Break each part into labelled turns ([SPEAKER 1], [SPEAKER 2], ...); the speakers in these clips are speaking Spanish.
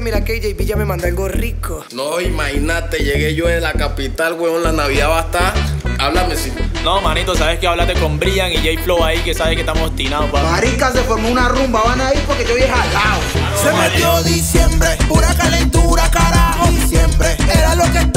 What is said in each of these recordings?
[SPEAKER 1] que mira que JB ya me mandó algo rico.
[SPEAKER 2] No, imagínate, llegué yo en la capital, weón, la Navidad va a estar. Háblame, sí.
[SPEAKER 3] No, manito, sabes que háblate con Brian y J Flow ahí, que sabes que estamos obstinados, pa.
[SPEAKER 4] Marica, se formó una rumba, van a ir porque yo dije al lado.
[SPEAKER 5] Se metió diciembre, pura calentura, carajo. Diciembre, era lo que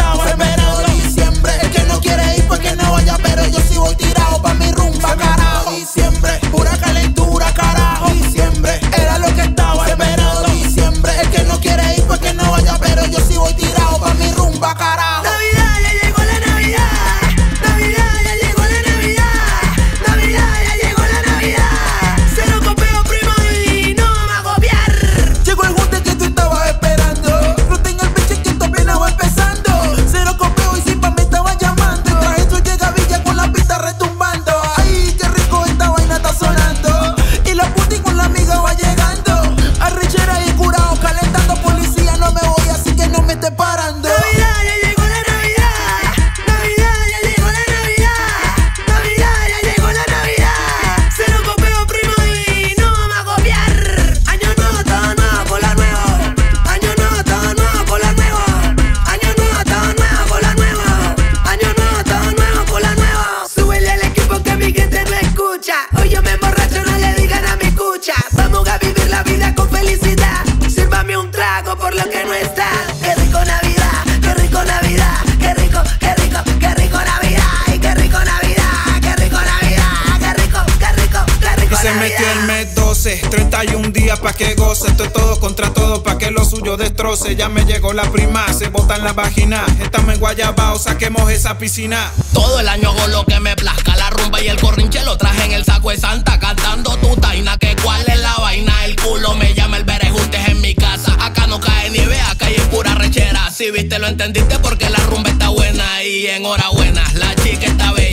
[SPEAKER 6] mes 12, 31 días pa' que goce. Esto es todo contra todo pa' que lo suyo destroce. Ya me llegó la prima, se bota en la vagina. Estamos en Guayabao, saquemos esa piscina.
[SPEAKER 7] Todo el año hago lo que me plazca. La rumba y el corrinche lo traje en el saco de Santa. Cantando tu taina, que cuál es la vaina. El culo me llama el berejunte en mi casa. Acá no cae nieve, acá hay pura rechera. Si viste, lo entendiste porque la rumba está buena. Y enhorabuena, la chica está bella.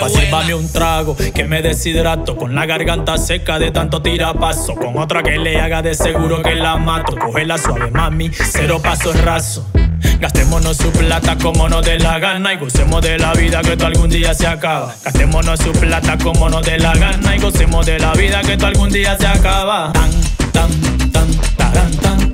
[SPEAKER 3] Compa, sírvame un trago que me deshidrato Con la garganta seca de tanto tirapaso Con otra que le haga de seguro que la mato. Cógela suave, mami, cero pasos raso. Gastémonos su plata como nos dé la gana Y gocemos de la vida que esto algún día se acaba. Gastémonos su plata como nos dé la gana Y gocemos de la vida que esto algún día se acaba. Tan, tan, tan, taran, tan, tan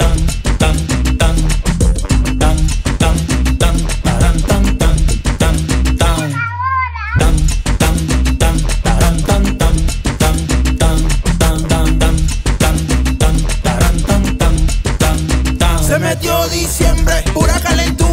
[SPEAKER 3] diciembre, pura calentura.